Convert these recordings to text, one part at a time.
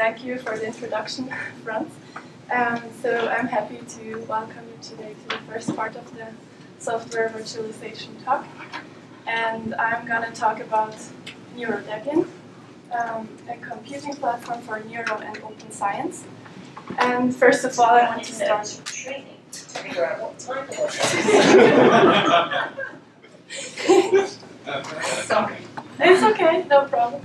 thank you for the introduction, Franz. Um, so I'm happy to welcome you today to the first part of the software virtualization talk. And I'm going to talk about NeuroDebian, um, a computing platform for neuro and open science. And first of all, I want to start training to figure out what time it was. Sorry. It's okay, no problem.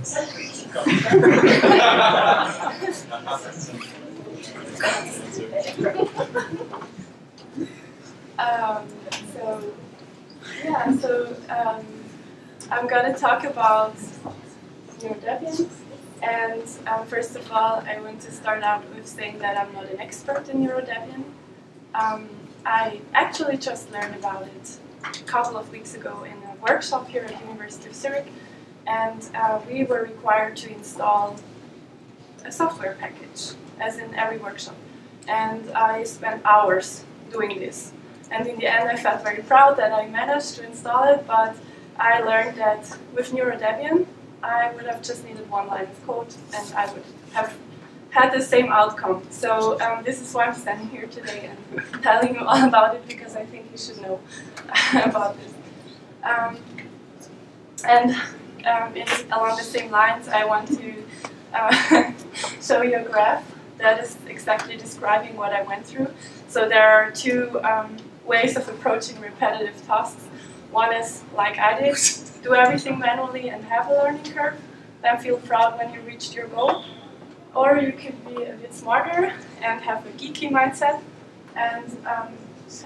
Um, so, yeah, so um, I'm going to talk about NeuroDebian. And um, first of all, I want to start out with saying that I'm not an expert in NeuroDebian. Um, I actually just learned about it a couple of weeks ago in a workshop here at the University of Zurich, and uh, we were required to install a software package, as in every workshop. And I spent hours doing this. And in the end, I felt very proud that I managed to install it, but I learned that with NeuroDebian, I would have just needed one line of code and I would have had the same outcome. So um, this is why I'm standing here today and telling you all about it because I think you should know about this. Um, and um, in, along the same lines, I want to uh, show you a graph that is exactly describing what I went through. So there are two um, ways of approaching repetitive tasks. One is like I did, do everything manually and have a learning curve, then feel proud when you reached your goal. Or you could be a bit smarter and have a geeky mindset and um,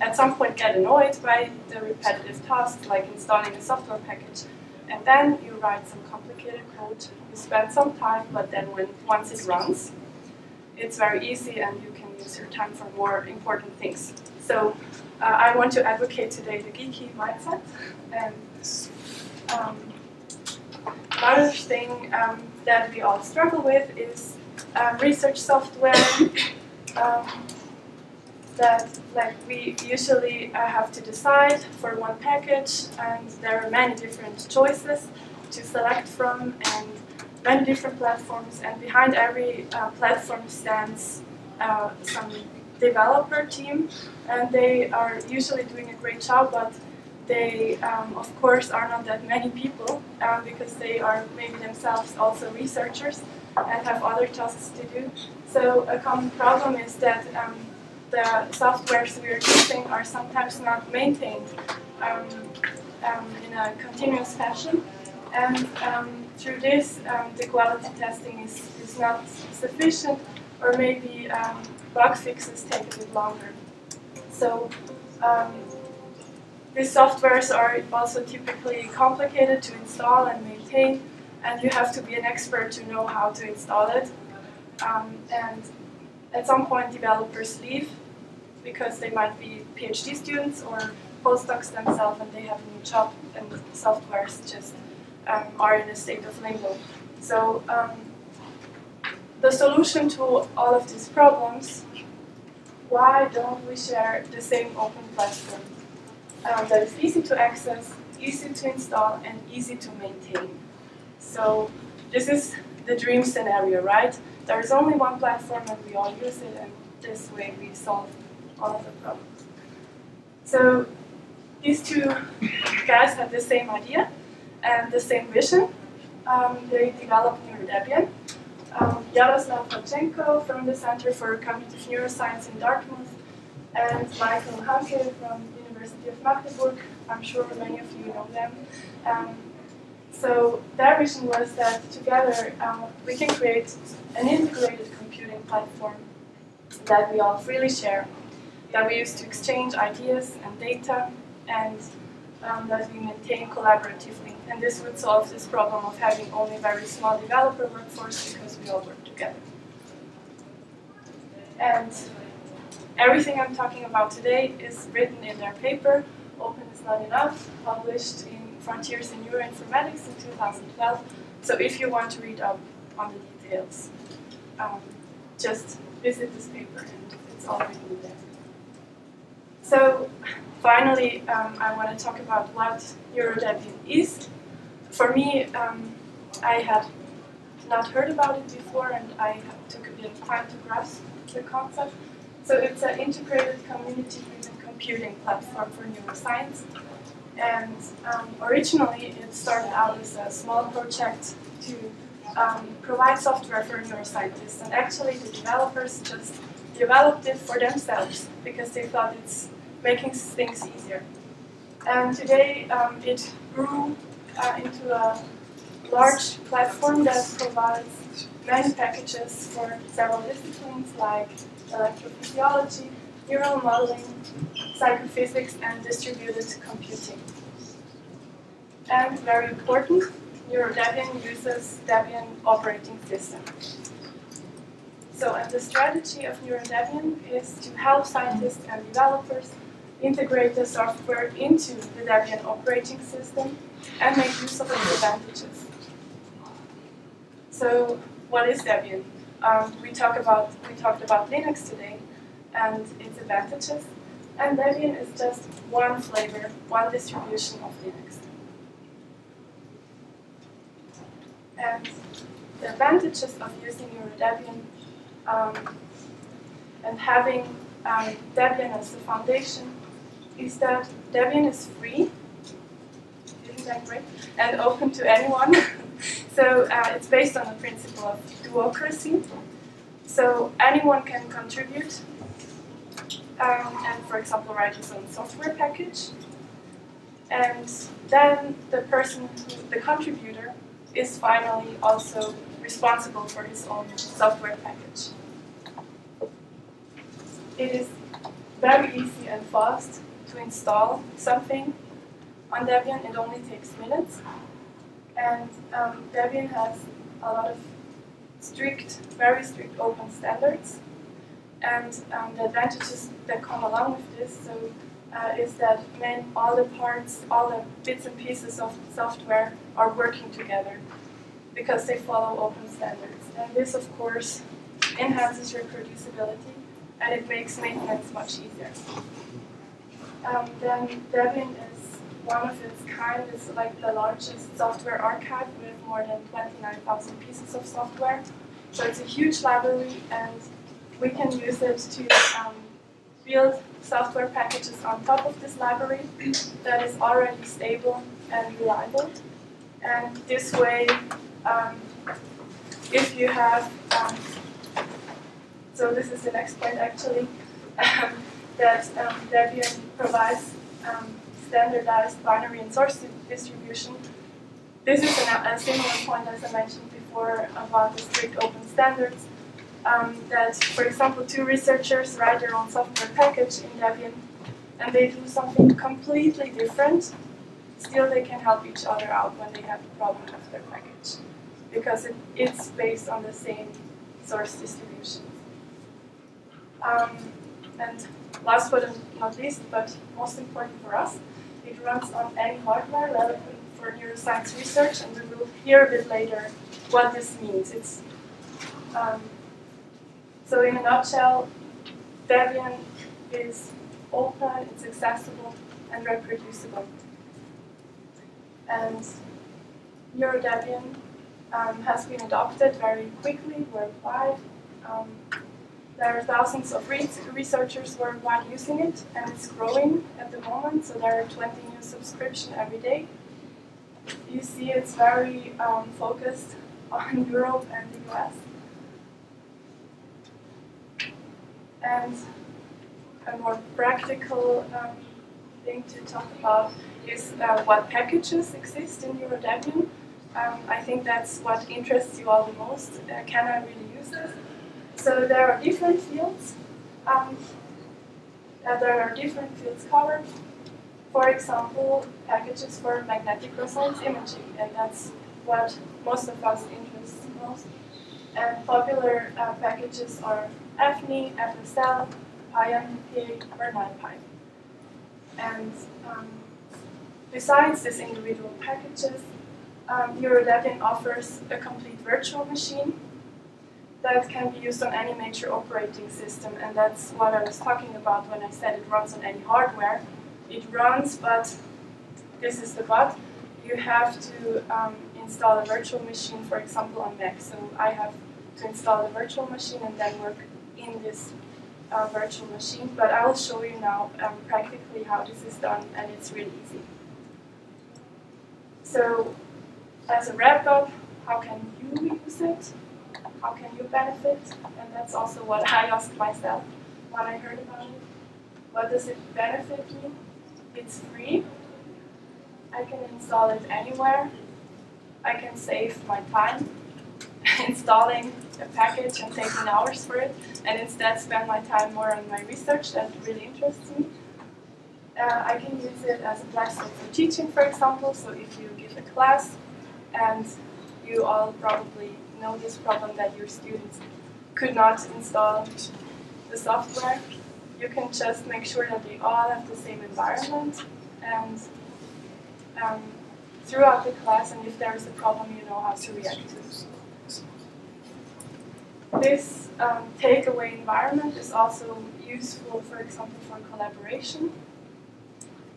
at some point get annoyed by the repetitive tasks like installing a software package. And then you write some complicated code, you spend some time, but then when once it runs, it's very easy and you can use your time for more important things. So uh, I want to advocate today the geeky mindset. And um, another thing um, that we all struggle with is um, research software um, that like we usually uh, have to decide for one package and there are many different choices to select from and many different platforms and behind every uh, platform stands uh, some developer team and they are usually doing a great job but they um, of course are not that many people um, because they are maybe themselves also researchers and have other tasks to do. So a common problem is that um, the softwares we are using are sometimes not maintained um, um, in a continuous fashion. And um, through this, um, the quality testing is, is not sufficient, or maybe um, bug fixes take a bit longer. So these softwares are also typically complicated to install and maintain, and you have to be an expert to know how to install it. Um, and at some point, developers leave because they might be PhD students or postdocs themselves, and they have a new job, and softwares just um, are in a state of limbo. So um, the solution to all of these problems, why don't we share the same open platform um, that is easy to access, easy to install, and easy to maintain? So this is the dream scenario, right? There is only one platform and we all use it, and this way we solve all of the problems. So these two guys have the same idea and the same vision. Um, they developed NeuroDebian. Um, Yaroslav Halchenko from the Center for Cognitive Neuroscience in Dartmouth and Michael Hanke from the University of Magdeburg. I'm sure many of you know them. Um, so their vision was that together um, we can create an integrated computing platform that we all freely share, that we use to exchange ideas and data, and um, that we maintain collaboratively. And this would solve this problem of having only very small developer workforce because we all work together. And everything I'm talking about today is written in their paper, Open is Not Enough, published in Frontiers in Neuroinformatics in 2012. So if you want to read up on the details, um, just visit this paper and it's all written there. So finally, um, I want to talk about what NeuroDebian is. For me, um, I had not heard about it before, and I took a bit of time to grasp the concept. So it's an integrated community-driven computing platform for neuroscience. And um, originally, it started out as a small project to um, provide software for neuroscientists. And actually, the developers just developed it for themselves because they thought it's making things easier. And today, um, it grew uh, into a large platform that provides many packages for several disciplines like electrophysiology, neural modeling, psychophysics, and distributed computing. And very important, NeuroDebian uses Debian operating system. So, and the strategy of NeuroDebian is to help scientists and developers integrate the software into the Debian operating system and make use of its advantages. So, what is Debian? Um, we talk about we talked about Linux today and its advantages, and Debian is just one flavor, one distribution of Linux. And the advantages of using NeuroDebian um, and having um, Debian as the foundation is that Debian is free, isn't that great, and open to anyone. so uh, it's based on the principle of do-ocracy. So anyone can contribute um, and, for example, write his own software package. And then the person, who, the contributor, is finally also responsible for his own software package. It is very easy and fast to install something on Debian. It only takes minutes. And um, Debian has a lot of strict, very strict open standards. And um, the advantages that come along with this so, uh, is that all the parts, all the bits and pieces of software are working together because they follow open standards. And this, of course, enhances reproducibility and it makes maintenance much easier. Um, then Debian is one of its kind. It's like the largest software archive with more than 29,000 pieces of software. So it's a huge library, and we can use it to um, build software packages on top of this library that is already stable and reliable. And this way, um, if you have, um, so this is the next point actually, um, that um, Debian provides um, standardized binary and source distribution. This is a similar point as I mentioned before about the strict open standards. Um, that, for example, two researchers write their own software package in Debian and they do something completely different, still they can help each other out when they have a problem with their package because it, it's based on the same source distribution. Um, and last but not least, but most important for us, it runs on any hardware relevant for neuroscience research, and we will hear a bit later what this means. It's um, so in a nutshell, Debian is open, it's accessible, and reproducible. And NeuroDebian um, has been adopted very quickly worldwide. Um, there are thousands of re researchers worldwide using it, and it's growing at the moment, so there are 20 new subscriptions every day. You see it's very um, focused on Europe and the US. And a more practical um, thing to talk about is uh, what packages exist in NeuroDebian. Um, I think that's what interests you all the most. Uh, can I really use this? So there are different fields. Um, uh, there are different fields covered. For example, packages for magnetic resonance imaging, and that's what most of us interests most. And popular uh, packages are AFNI, FSL, PyMVPA, or NiPy. And um, besides these individual packages, um, NeuroDebian offers a complete virtual machine that can be used on any major operating system, and that's what I was talking about when I said it runs on any hardware. It runs, but this is the but. You have to um, install a virtual machine, for example, on Mac. So I have to install a virtual machine and then work in this uh, virtual machine. But I will show you now um, practically how this is done, and it's really easy. So as a wrap up, how can you use it? How can you benefit? And that's also what I asked myself when I heard about it. What does it benefit me? It's free. I can install it anywhere. I can save my time installing a package and taking hours for it, and instead spend my time more on my research that really interests me. Uh, I can use it as a platform for teaching, for example. So if you give a class and you all probably know this problem that your students could not install the software, you can just make sure that they all have the same environment and um, throughout the class, and if there is a problem, you know how to react to it. This um, takeaway environment is also useful, for example, for collaboration.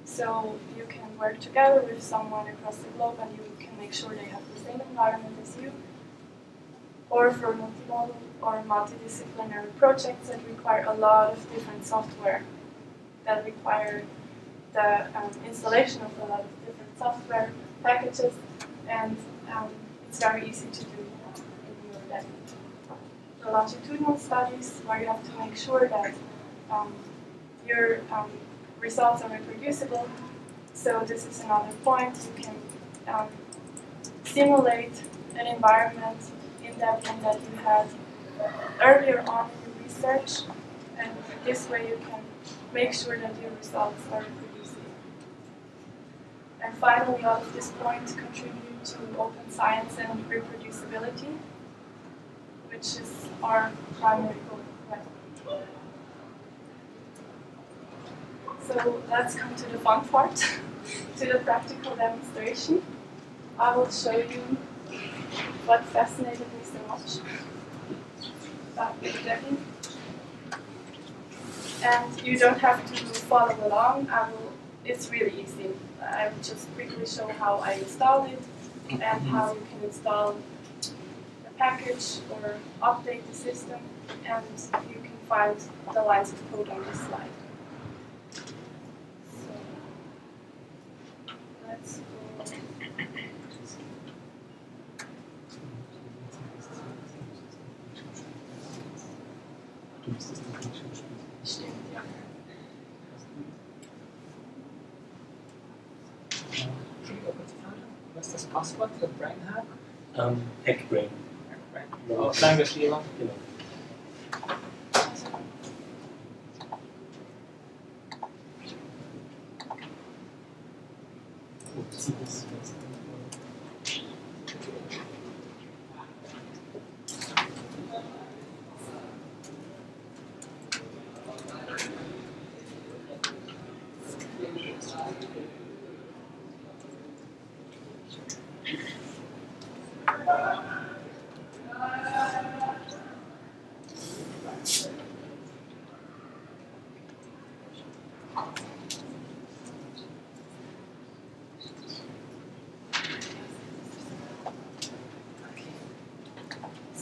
So you can work together with someone across the globe and you can make sure they have the same environment as you. Or for multimodal or multidisciplinary projects that require a lot of different software, that require the um, installation of a lot of different software packages, and um, it's very easy to do in your dev. The longitudinal studies, where you have to make sure that um, your um, results are reproducible. So this is another point. You can um, simulate an environment in Debian that you had earlier on in your research, and this way you can make sure that your results are reproducible. And finally, all of these points contribute to open science and reproducibility, which is our primary goal. So let's come to the fun part, to the practical demonstration. I will show you what fascinated me so much about Debian. And you don't have to follow along. I will. It's really easy. I will just quickly show how I installed it and mm-hmm. how you can install package or update the system, and you can find the lines of code on this slide. Let's go. Stimmt, ja. Entschuldigung, kurze Was ist das Passwort für um, Brainhack? Ähm, Hackbrain. 然后三个 C 吗？对吧？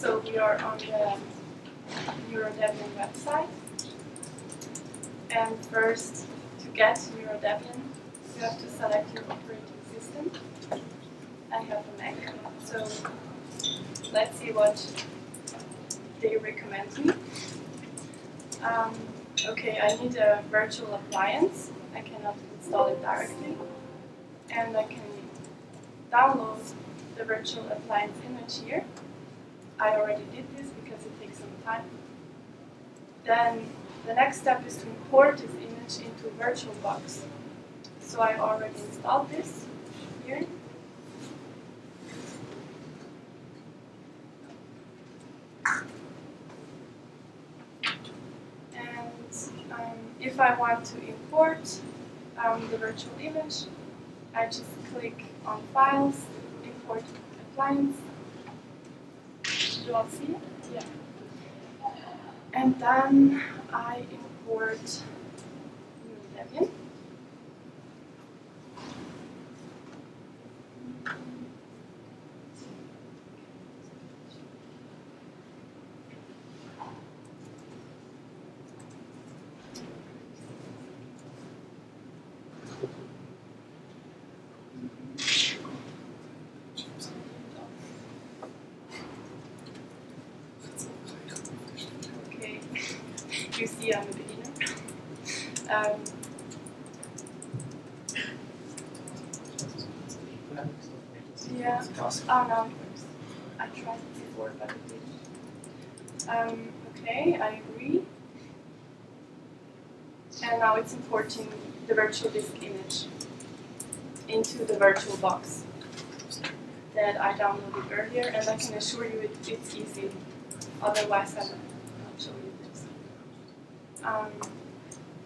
So we are on the NeuroDebian website. And first, to get NeuroDebian, you have to select your operating system. I have a Mac, so let's see what they recommend me. Um, okay, I need a virtual appliance. I cannot install it directly. And I can download the virtual appliance image here. I already did this because it takes some time. Then the next step is to import this image into VirtualBox. So I already installed this here. And um, if I want to import um, the virtual image, I just click on Files, Import Appliance, it? Yeah. And then I import Debian. You see, I'm a beginner. um, Yeah. Oh no. I tried it before, but it didn't. Um, okay, I agree. And now it's importing the virtual disk image into the virtual box that I downloaded earlier, and I can assure you it, it's easy. Otherwise, I will not show you this. Um,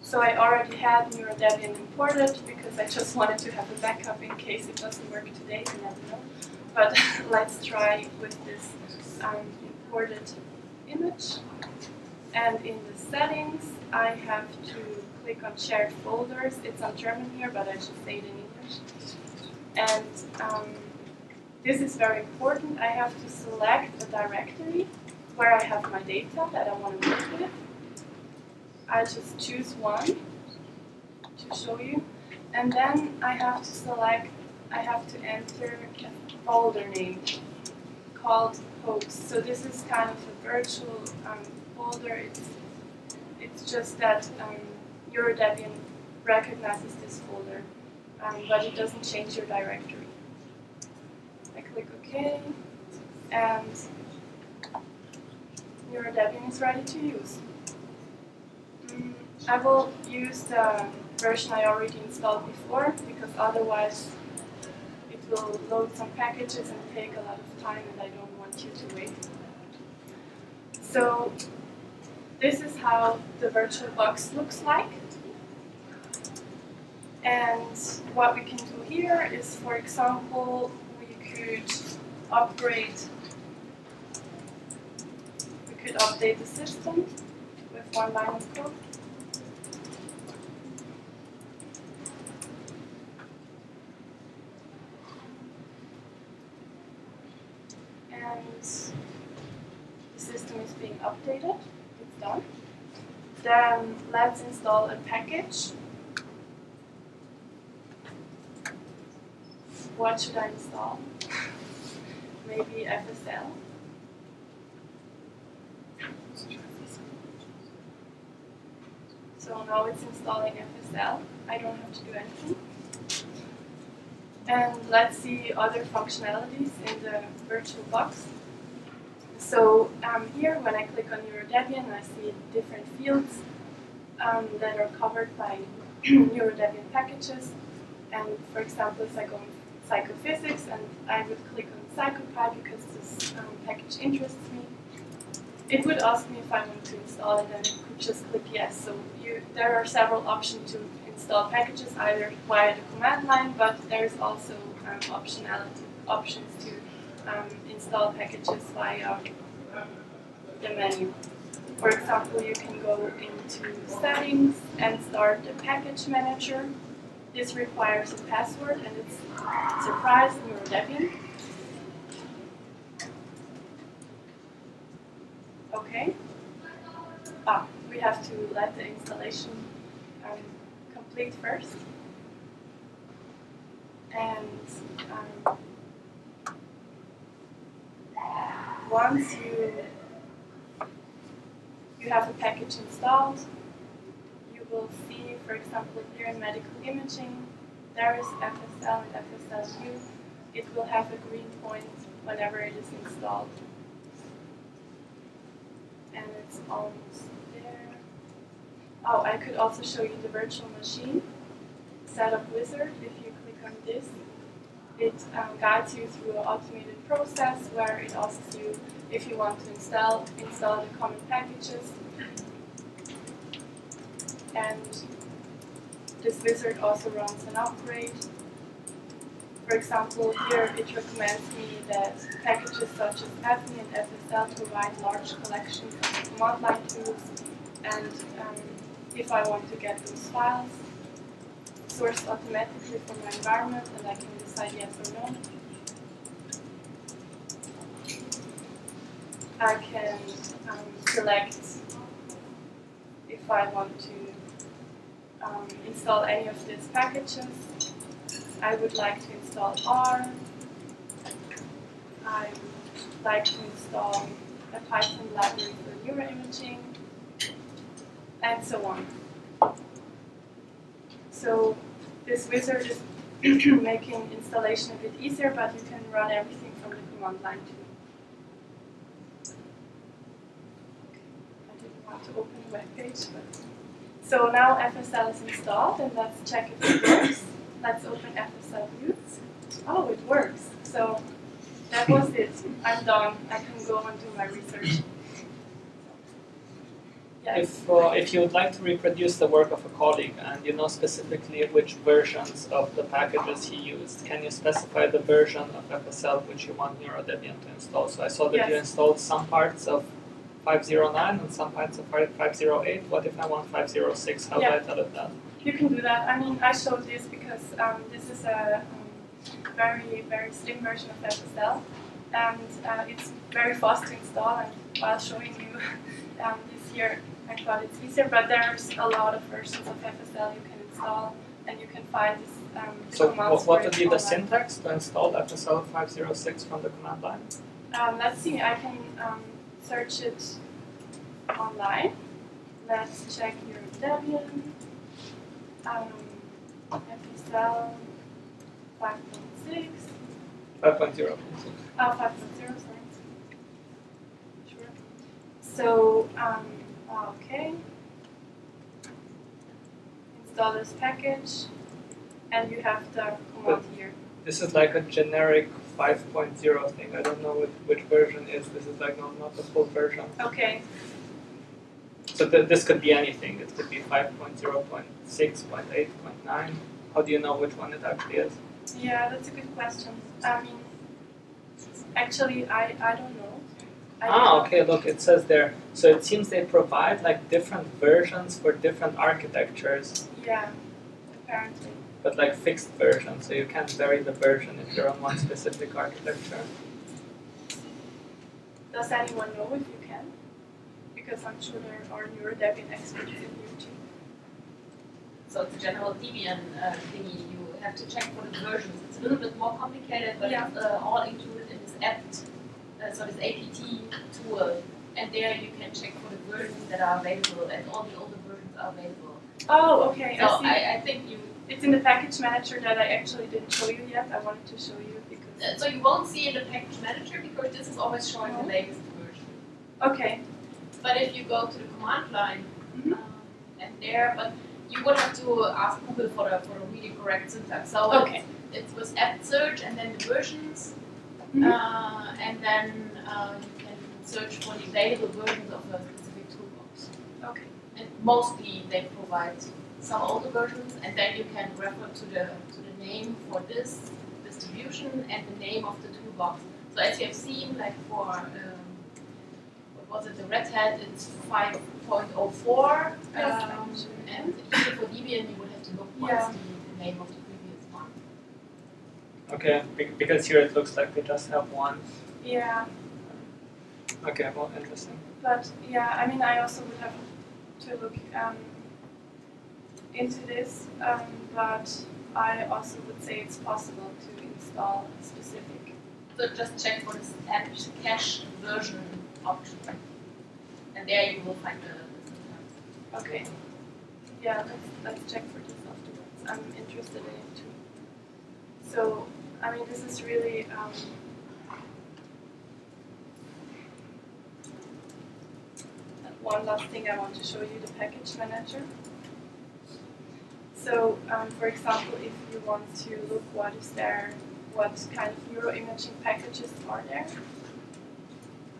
so I already had NeuroDebian imported because I just wanted to have a backup in case it doesn't work today, you never know. But let's try with this um, imported image. And in the settings, I have to click on shared folders. It's on German here, but I should say it in English. And um, this is very important. I have to select a directory where I have my data that I want to work with. I just choose one to show you. And then I have to select, I have to enter a folder name called host. So this is kind of a virtual um, folder. It's, it's just that um, Debian recognizes this folder, um, but it doesn't change your directory. I click OK, and your Debian is ready to use. I will use the version I already installed before because otherwise it will load some packages and take a lot of time and I don't want you to wait. So this is how the virtual box looks like. And what we can do here is, for example, we could upgrade, we could update the system with one line of code. And the system is being updated, it's done. Then let's install a package. What should I install? Maybe FSL. So now it's installing FSL. I don't have to do anything. And let's see other functionalities in the virtual box. So um, here, when I click on NeuroDebian, I see different fields um, that are covered by NeuroDebian packages. And for example, if I go in psychophysics, and I would click on PsychoPy because this um, package interests me, it would ask me if I want to install it, and I could just click yes. So you, there are several options to install packages, either via the command line, but there's also um, optionality options to um, install packages via the menu. For example, you can go into settings and start the package manager. This requires a password and it's surprise NeuroDebian. Okay. Ah, we have to let the installation um, complete first. And um, once you you have a package installed, you will see, for example, here in medical imaging, there is FSL and FSLView. It will have a green point whenever it is installed. And it's almost there. Oh, I could also show you the virtual machine setup wizard. If you click on this, it um, guides you through an automated process where it asks you if you want to install install the common packages. And this wizard also runs an upgrade. For example, here it recommends me that packages such as AFNI and FSL provide large collections of command line tools, and um, if I want to get those files sourced automatically from my environment, and I can yes or no. I can um, select if I want to um, install any of these packages. I would like to install R. I would like to install a Python library for neuroimaging. and so on. So this wizard is making installation a bit easier, but you can run everything from the command line too. I didn't want to open the web page, but so now FSL is installed, and let's check if it works. Let's open FSL view. Oh, it works. So that was it. I'm done. I can go and do my research. Yes. If, uh, if you would like to reproduce the work of a colleague and you know specifically which versions of the packages he used, can you specify the version of FSL which you want NeuroDebian to install? So I saw that you installed some parts of 509 and some parts of 508. What if I want 506? How Yeah. do I tell it that? You can do that. I mean, I showed this because um, this is a um, very, very slim version of FSL, and uh, it's very fast to install. And while showing you um, this here, I thought it's easier. But there's a lot of versions of FSL you can install, and you can find this. Um, So what, what would be the syntax to install FSL 506 from the command line? Um, let's see. I can um, search it online. Let's check your Debian. Um, FSL 5.6. 5.0. Oh, 5.0, sorry. Sure. So, um, okay. Install this package, and you have the command here. This is like a generic 5.0 thing. I don't know what, which version is. This is like not, not the full version. Okay, So th- this could be anything. It could be 5.0, 0.6, 0.8, 0.9. How do you know which one it actually is? yeah, that's a good question. I mean, actually, I, I don't know. I Ah, okay, look, it says there. So it seems they provide like different versions for different architectures, Yeah, apparently. but like fixed versions. So you can't vary the version if you're on one specific architecture. Does anyone know if you can? Because I'm sure there are NeuroDebian experts in here too. So it's a general Debian uh, thingy. You have to check for the versions. It's a little bit more complicated, but Yeah. it's uh, all included in this apt, uh, so this APT tool. And there you can check for the versions that are available, and all the older versions are available. Oh, okay, So I see. I, I think you, It's in the package manager that I actually didn't show you yet. I wanted to show you because. uh, so you won't see in the package manager because this is always showing Oh. the latest version. Okay. But if you go to the command line, Mhm. um, and there, but you would have to ask Google for a for the really correct syntax. So Okay. it was apt search and then the versions, Mhm. uh, and then uh, you can search for the available versions of a specific toolbox. Okay. And mostly they provide some older versions, and then you can refer to the to the name for this distribution and the name of the toolbox. So as you have seen, like for um, what was it, the Red Hat, it's 5.04, um, and here for Debian you would have to look what's Yeah. the, the name of the. Okay, be- because here it looks like they just have one. Yeah, Okay, well, interesting. but yeah, I mean, I also would have to look um, into this, um, but I also would say it's possible to install specific. So just check for this apt cache version option, and there you will find the, the. Okay. Yeah, let's let's check for this afterwards. I'm interested in it too. So, Mean, this is really. Um, one last thing I want to show you the package manager. So, um, for example, if you want to look what is there, what kind of neuroimaging packages are there,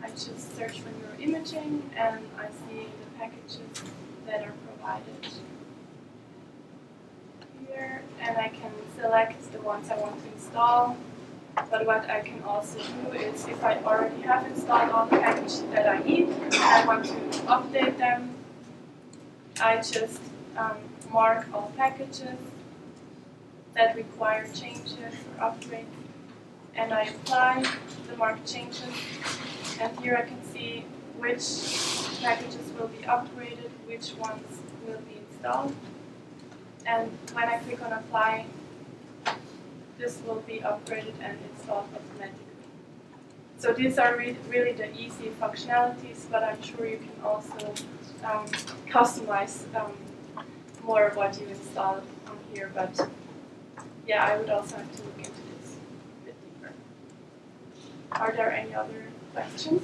I just search for neuroimaging and I see the packages that are provided here, and I can select the ones I want to install. But what I can also do is, if I already have installed all the packages that I need, I want to update them, I just um, mark all packages that require changes or upgrades, and I apply the marked changes. And here I can see which packages will be upgraded, which ones will be installed. And when I click on apply, this will be upgraded and installed automatically. So these are re- really the easy functionalities, but I'm sure you can also um, customize um, more of what you install on here, but yeah, I would also have to look into this a bit deeper. Are there any other questions?